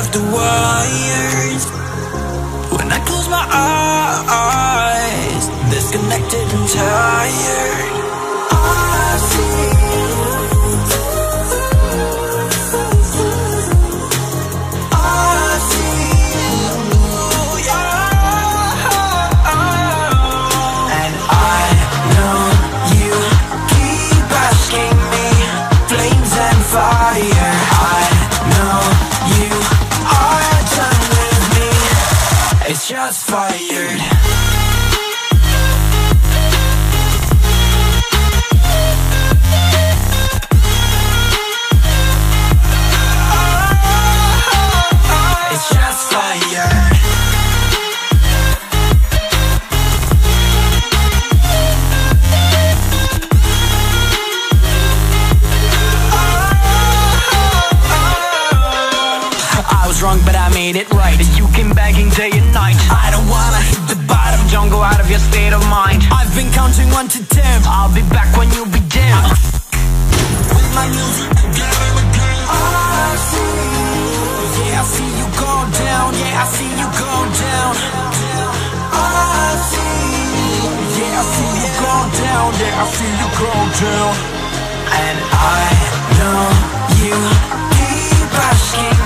left the wires. When I close my eyes Disconnected and tired. I just fired Out of your state of mind. I've been counting one to ten. I'll be back when you be dim. With my music and again. Ah, I see. Yeah, I see you go down. Yeah, I see you go down. Ah, I see. Yeah, I see you go down. Yeah, I see you go down. And I know you keep asking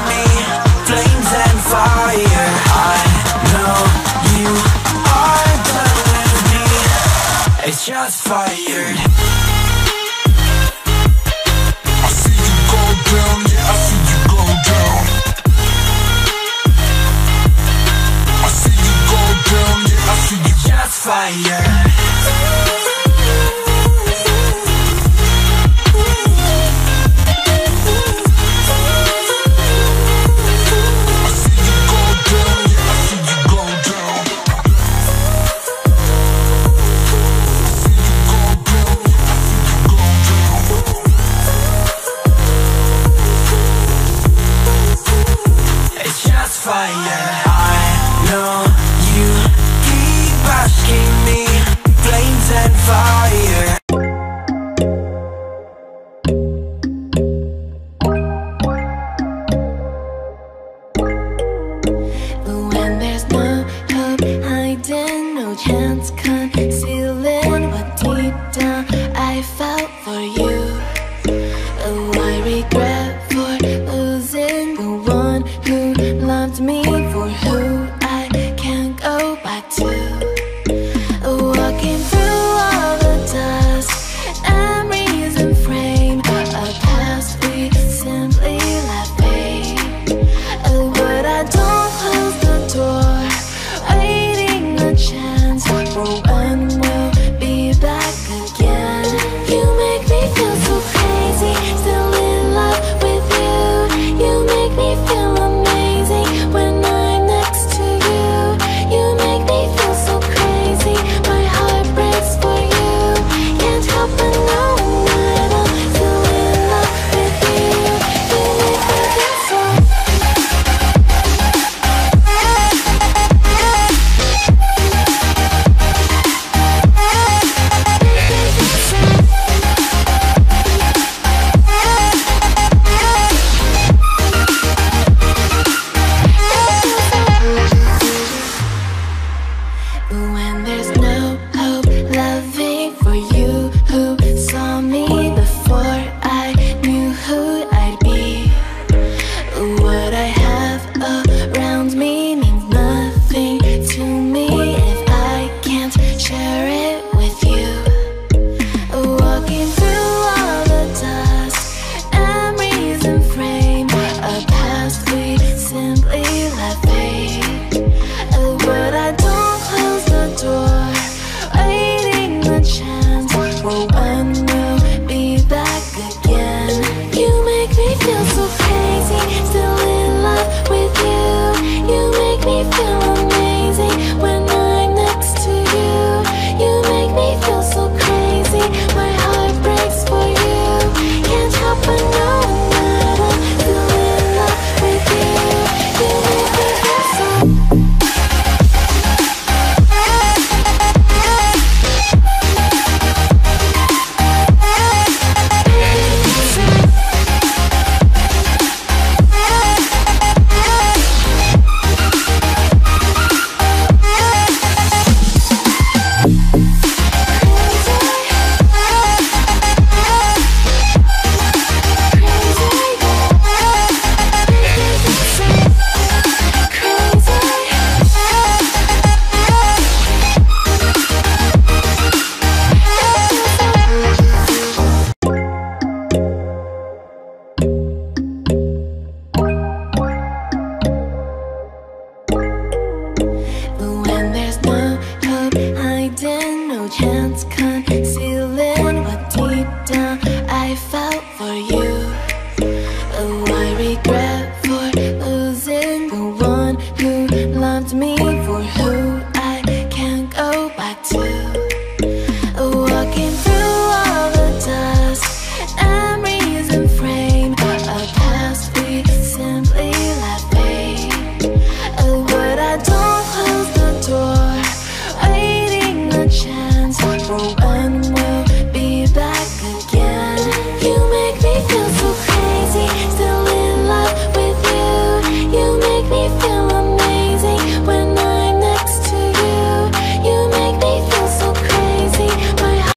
just fired for you.